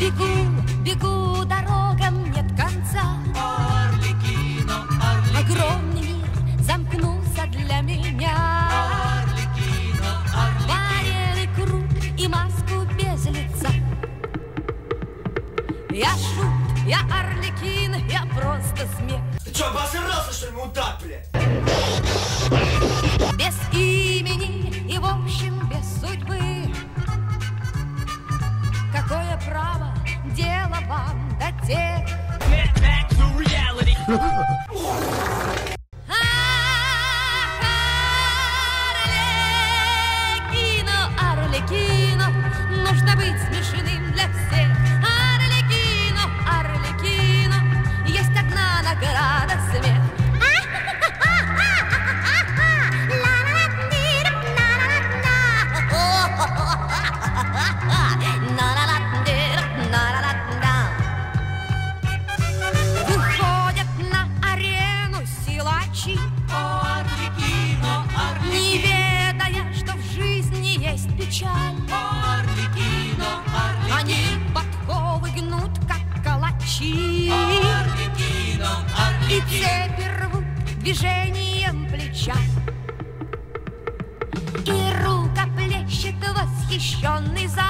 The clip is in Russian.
бегу, дорогам нет конца. Орликино, Орликино, Огромный мир замкнулся для меня. Орликино, Орликино. Вареный круг и маску без лица. Я шут, я орликин, я просто смех. Ты что, обосрался, что ли, мудак, блядь? Без имени и, в общем, без судьбы. Какое право дело вам до тех? Арлекино, Арлекино, нужно быть смешным цепи рвут движением плеча. И рука плещет восхищенный зал,